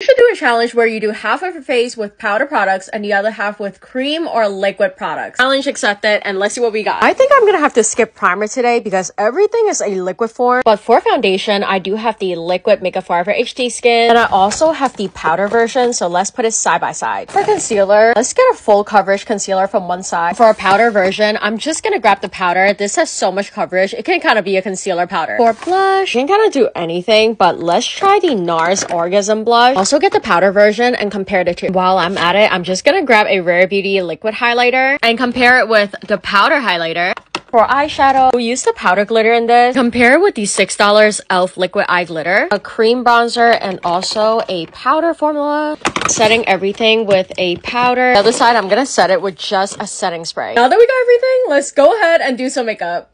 You should do a challenge where you do half of your face with powder products and the other half with cream or liquid products. Challenge accepted and let's see what we got. I think I'm gonna have to skip primer today because everything is a liquid form. But for foundation, I do have the liquid Makeup Forever HD Skin and I also have the powder version so let's put it side by side. For concealer, let's get a full coverage concealer from one side. For a powder version, I'm just gonna grab the powder. This has so much coverage. It can kind of be a concealer powder. For blush, you can kind of do anything but let's try the NARS Orgasm Blush also get the powder version and compare the two. While I'm at it, I'm just gonna grab a Rare Beauty liquid highlighter and compare it with the powder highlighter. For eyeshadow, we use the powder glitter in this. Compare it with the $6 e.l.f. liquid eye glitter, a cream bronzer, and also a powder formula. Setting everything with a powder. The other side, I'm gonna set it with just a setting spray. Now that we got everything, let's go ahead and do some makeup.